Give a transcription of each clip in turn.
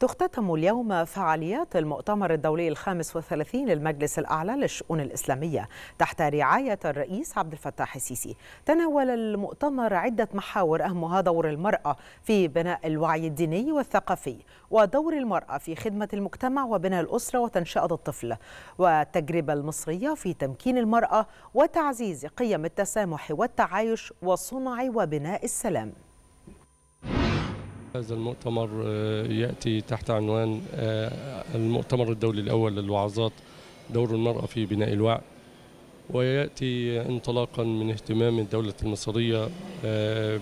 تختتم اليوم فعاليات المؤتمر الدولي الخامس والثلاثين للمجلس الأعلى للشؤون الإسلامية تحت رعاية الرئيس عبد الفتاح السيسي. تناول المؤتمر عدة محاور أهمها دور المرأة في بناء الوعي الديني والثقافي ودور المرأة في خدمة المجتمع وبناء الأسرة وتنشئة الطفل والتجربة المصرية في تمكين المرأة وتعزيز قيم التسامح والتعايش وصنع وبناء السلام. هذا المؤتمر يأتي تحت عنوان المؤتمر الدولي الأول للوعظات دور المرأة في بناء الوعي. ويأتي انطلاقا من اهتمام الدولة المصرية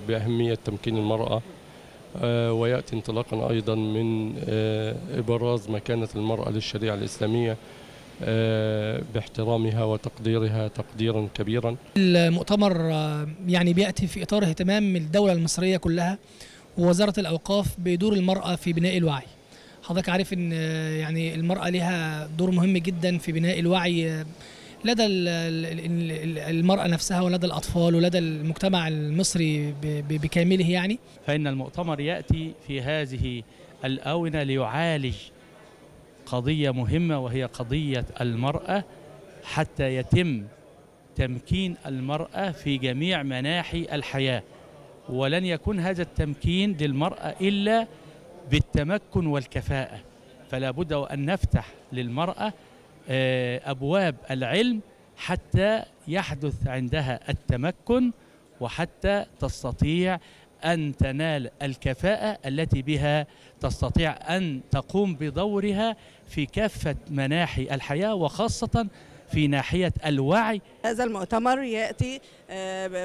بأهمية تمكين المرأة. ويأتي انطلاقا أيضا من إبراز مكانة المرأة للشريعة الإسلامية باحترامها وتقديرها تقديرا كبيرا. المؤتمر يعني بيأتي في إطار اهتمام الدولة المصرية كلها. ووزارة الأوقاف بدور المرأة في بناء الوعي. حضرتك عارف إن يعني المرأة لها دور مهم جدا في بناء الوعي لدى المرأة نفسها ولدى الأطفال ولدى المجتمع المصري بكامله يعني. فإن المؤتمر يأتي في هذه الآونة ليعالج قضية مهمة وهي قضية المرأة حتى يتم تمكين المرأة في جميع مناحي الحياة. ولن يكون هذا التمكين للمرأة إلا بالتمكن والكفاءة. فلا بد أن نفتح للمرأة أبواب العلم حتى يحدث عندها التمكن وحتى تستطيع أن تنال الكفاءة التي بها تستطيع أن تقوم بدورها في كافة مناحي الحياة وخاصة في ناحية الوعي. هذا المؤتمر يأتي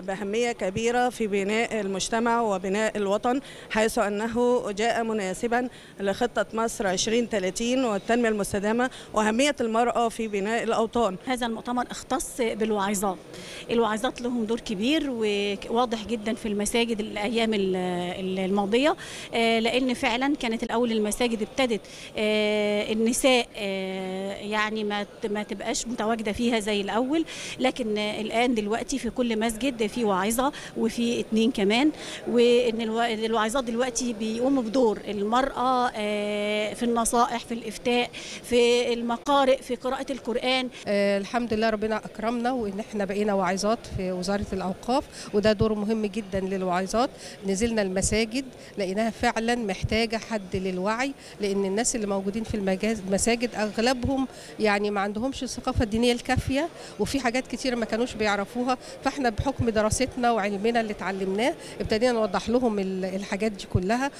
بأهمية كبيرة في بناء المجتمع وبناء الوطن حيث أنه جاء مناسبا لخطة مصر 2030 والتنمية المستدامة وأهمية المرأة في بناء الأوطان. هذا المؤتمر اختص بالواعظات الواعظات لهم دور كبير وواضح جدا في المساجد الأيام الماضية لأن فعلا كانت الأول المساجد ابتدت النساء يعني ما تبقاش متواجدة فيها زي الأول لكن الآن دلوقتي في كل مسجد في واعظة وفي اتنين كمان وإن الواعظات دلوقتي بيقوموا بدور المرأة في النصائح في الإفتاء في المقارئ في قراءة القرآن. الحمد لله ربنا أكرمنا وإن إحنا بقينا واعظات في وزارة الأوقاف وده دور مهم جدا للواعظات. نزلنا المساجد لقيناها فعلا محتاجة حد للوعي لأن الناس اللي موجودين في المساجد أغلبهم يعني ما عندهمش الثقافة الدينية الكافية وفي حاجات كتير ما كانوش بيعرفوها فإحنا بحكم دراستنا وعلمنا اللي اتعلمناه ابتدينا نوضح لهم الحاجات دي كلها.